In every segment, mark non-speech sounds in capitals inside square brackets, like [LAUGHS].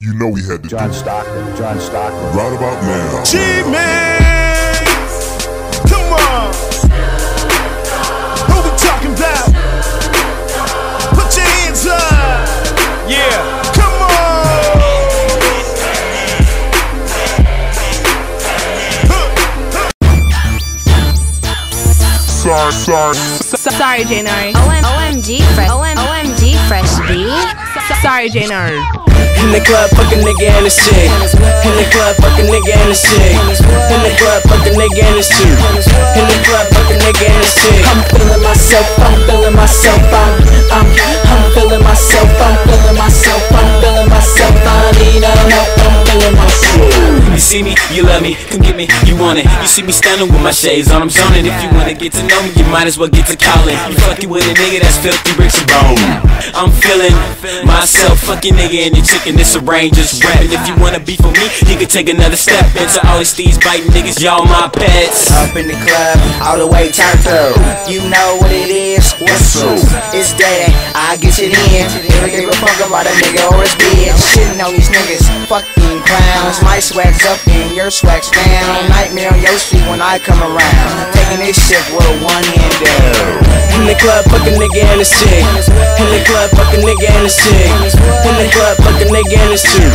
You know we had to John Stockton, John Stockton. right about now. G-Man! Come on! Who we talking about? Put your hands up! Yeah, come on! Sorry, sorry. Sorry, Janari. OM, OMG fresh. OM, OMG fresh B. Sorry, Janari. In the club, fucking nigga and his chick. In the club, fucking nigga and his chick. In the club, fucking nigga and his chick. In the club, fucking nigga and his chick. I'm feeling myself, I'm feeling myself, You love me, come get me, you want it. You see me standing with my shades on, I'm zoning. If you wanna get to know me, you might as well get to calling. You fucking with a nigga that's filthy, rich and bone. I'm feeling myself, fucking nigga and your chicken, this a range, just rapping. If you wanna be for me, you can take another step into all these these biting niggas, y'all my pets. Up in the club, all the way turned. You know what it is. What's up? It's that I get it in. Never give a fuck about a nigga or his bitch. Shitting on these niggas, fucking clowns. My swag's up and your swag's down. Nightmare on your street when I come around. Taking this shit with one hand down. In the club, fucking nigga and his chick. In the club, fucking nigga and his chick. In the club, fucking nigga and his chick.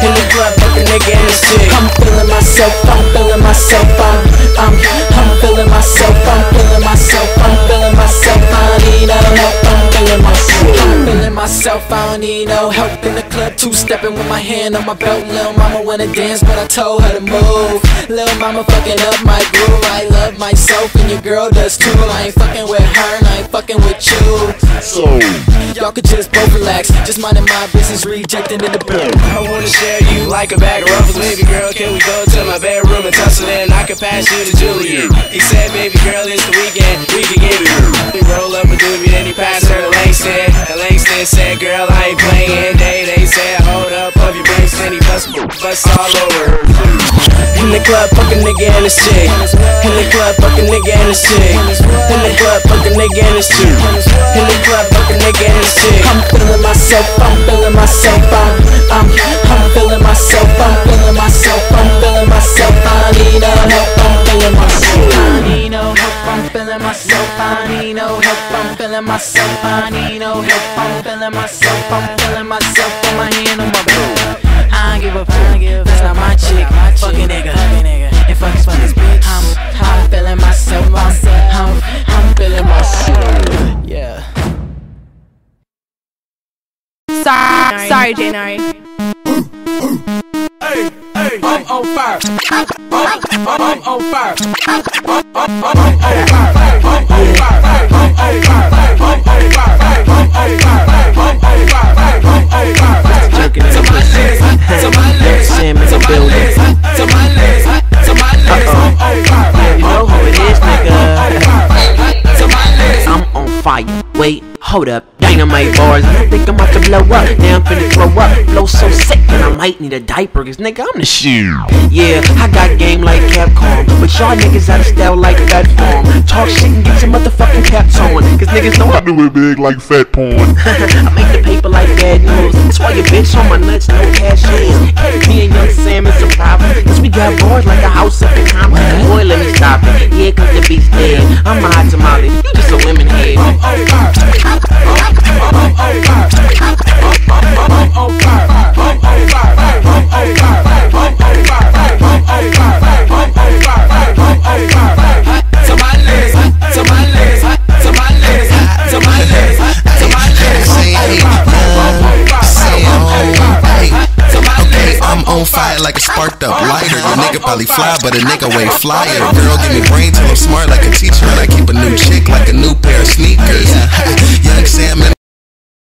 In the club, fucking nigga and his chick. I'm feeling myself, I'm feeling myself, I'm, I'm, I'm feeling need no help in the club. Two stepping with my hand on my belt. Lil' mama wanna dance, but I told her to move. Lil' mama fucking up my groove. I love myself, and your girl does too. I ain't fucking with her, and I ain't fucking with you. So y'all could just both relax. Just minding my business, rejecting in the bill. I wanna share you like a bag of ruffles, baby girl. Can we go to my bedroom and tussle? And I can pass you to Julian. He said, baby girl, it's the weekend, we can get it. We roll up a doobie, then he passed bust all over. In the club, fucking nigga and his chick. In the club, fucking nigga and his chick. In the club, fucking nigga and his chick. In the club, fucking nigga and his chick. I'm feeling myself, I'm feeling myself, I'm, I'm, I'm feeling myself, I'm feeling myself, I'm feeling myself. I need no help, I'm feeling myself. I need no help, I'm feeling myself. I need no help, I'm feeling myself. I need no help, I'm feeling myself. I'm feeling myself. Put my hand on my Sorry, sorry, Janari. Hey, hey, I'm on fire. I'm, I'm on fire. I'm, I'm, I'm on fire. I'm on fire. I'm on fire. I'm on fire. I'm on fire. I'm on fire. I'm on fire. Jerking in the pussy. To my legs. Sam in the building. To my legs. To my legs. I'm on fire. Yeah, you know who it is, nigga. To my legs. I'm on fire. Wait, hold up. Dynamite bars. Think I'm about to blow up. Now I'm finna throw up. Flow so sick, and I might need a diaper. Cause nigga, I'm the shit. Yeah, I got game like Capcom. But y'all niggas out of style like Phat Farm. Talk shit and get some motherfucking caps on. Cause niggas know I do it big like fat porn. [LAUGHS] I make the paper like bad news. That's why your bitch on my nuts, no cash in. Me and Young Sam is a problem. Cause we got bars like a house up in Compton. Boy, let me stop it. Yeah, cause the beat's dead. I'm a hot tamale. You just a women up lighter. Your nigga probably fly, but a nigga way flyer. Girl, give me brain till I'm smart like a teacher, and I keep a new chick like a new pair of sneakers. [LAUGHS] Young Sam